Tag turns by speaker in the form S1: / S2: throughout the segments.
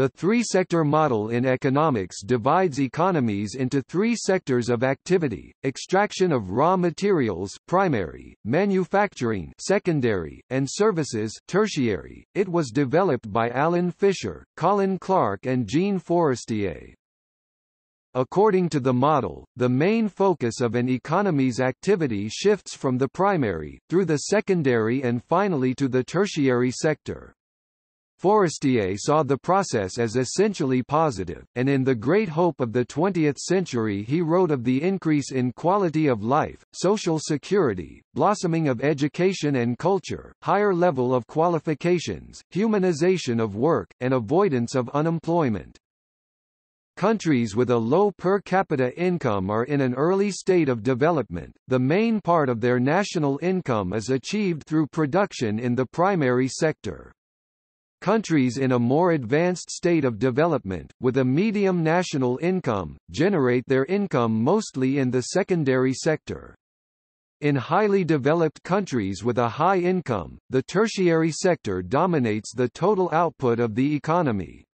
S1: The three-sector model in economics divides economies into three sectors of activity, extraction of raw materials primary, manufacturing secondary, and services tertiary. It was developed by Allan Fisher, Colin Clark and Jean Fourastié. According to the model, the main focus of an economy's activity shifts from the primary, through the secondary and finally to the tertiary sector. Fourastié saw the process as essentially positive, and in The Great Hope of the Twentieth Century he wrote of the increase in quality of life, social security, blossoming of education and culture, higher level of qualifications, humanization of work, and avoidance of unemployment. Countries with a low per capita income are in an early state of development. The main part of their national income is achieved through production in the primary sector. Countries in a more advanced state of development, with a medium national income, generate their income mostly in the secondary sector. In highly developed countries with a high income, the tertiary sector dominates the total output of the economy.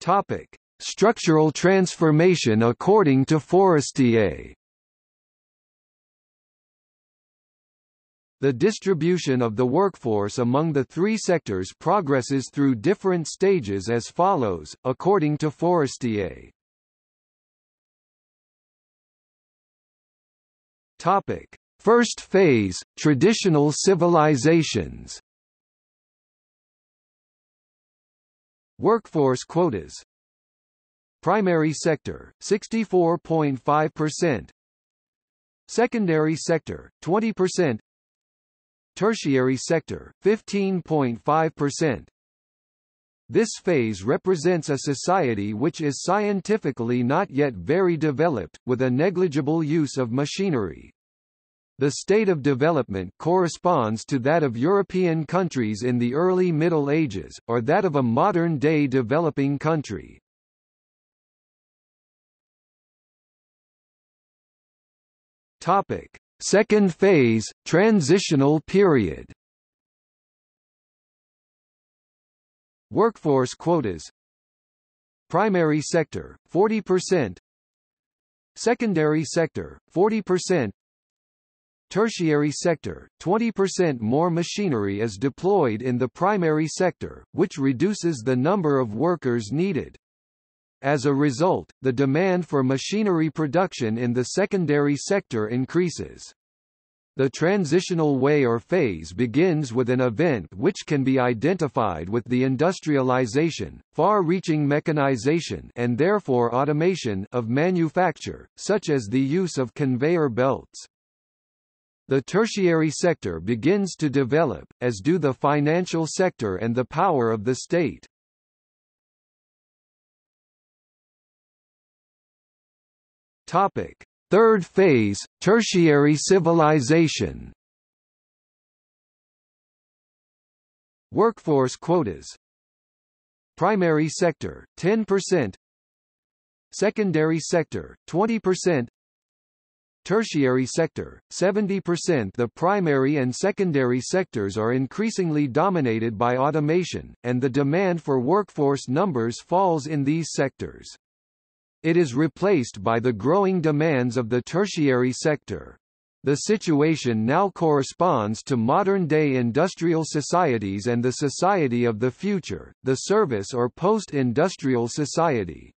S1: Topic: Structural transformation according to Fourastié The distribution of the workforce among the three sectors progresses through different stages as follows, according to Fourastié. Topic. First phase, traditional civilizations Workforce quotas Primary sector, 64.5% Secondary sector, 20% tertiary sector, 15.5%. This phase represents a society which is scientifically not yet very developed, with a negligible use of machinery. The state of development corresponds to that of European countries in the early Middle Ages, or that of a modern-day developing country. Topic. Second phase, transitional period. Workforce quotas. Primary sector, 40% Secondary sector, 40% Tertiary sector, 20% more machinery is deployed in the primary sector, which reduces the number of workers needed. As a result, the demand for machinery production in the secondary sector increases. The transitional way or phase begins with an event which can be identified with the industrialization, far-reaching mechanization and therefore automation of manufacture, such as the use of conveyor belts. The tertiary sector begins to develop, as do the financial sector and the power of the state. Topic: Third phase, tertiary civilization. Workforce quotas. Primary sector, 10%. Secondary sector, 20%. Tertiary sector, 70% The primary and secondary sectors are increasingly dominated by automation, and the demand for workforce numbers falls in these sectors. It is replaced by the growing demands of the tertiary sector. The situation now corresponds to modern-day industrial societies and the society of the future, the service or post-industrial society.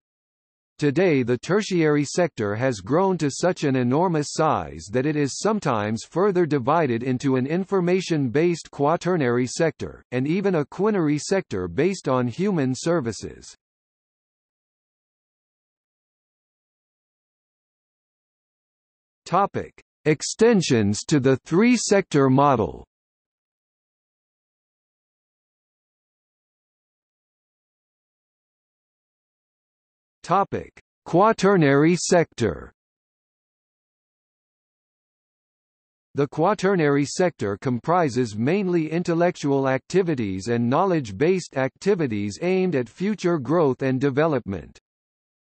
S1: Today the tertiary sector has grown to such an enormous size that it is sometimes further divided into an information-based quaternary sector, and even a quinary sector based on human services. Topic: Extensions to the three-sector model. Topic: Quaternary sector. The quaternary sector comprises mainly intellectual activities and knowledge-based activities aimed at future growth and development.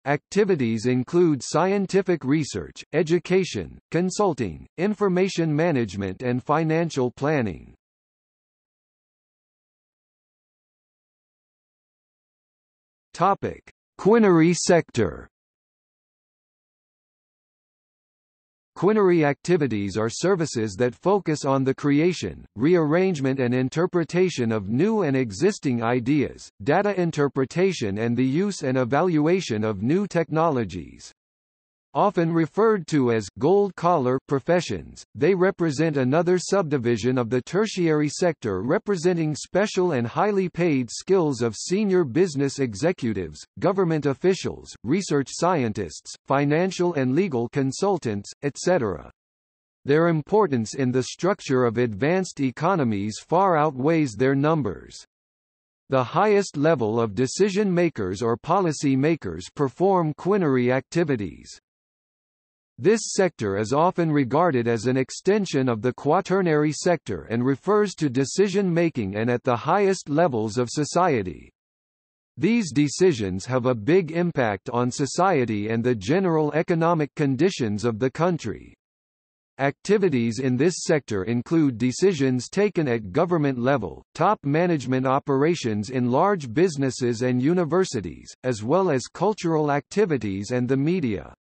S1: Activities include scientific research, education, consulting, information management and financial planning. Topic: Quinary sector Quinary activities are services that focus on the creation, rearrangement and interpretation of new and existing ideas, data interpretation and the use and evaluation of new technologies. Often referred to as gold-collar professions, they represent another subdivision of the tertiary sector representing special and highly paid skills of senior business executives, government officials, research scientists, financial and legal consultants, etc. Their importance in the structure of advanced economies far outweighs their numbers. The highest level of decision makers or policy makers perform quinary activities. This sector is often regarded as an extension of the quaternary sector and refers to decision-making and at the highest levels of society. These decisions have a big impact on society and the general economic conditions of the country. Activities in this sector include decisions taken at government level, top management operations in large businesses and universities, as well as cultural activities and the media.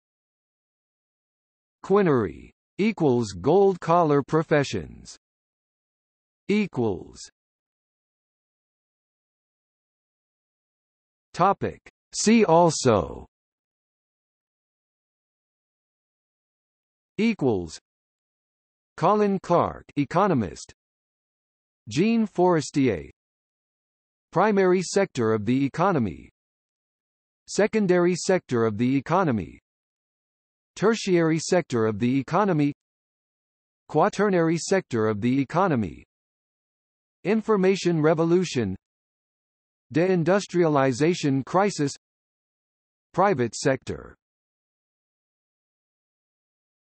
S1: Quinary equals gold collar professions. Equals. Topic. See also. Equals. Colin Clark economist. Jean Fourastié. Primary sector of the economy. Secondary sector of the economy tertiary sector of the economy quaternary sector of the economy information revolution deindustrialization crisis private sector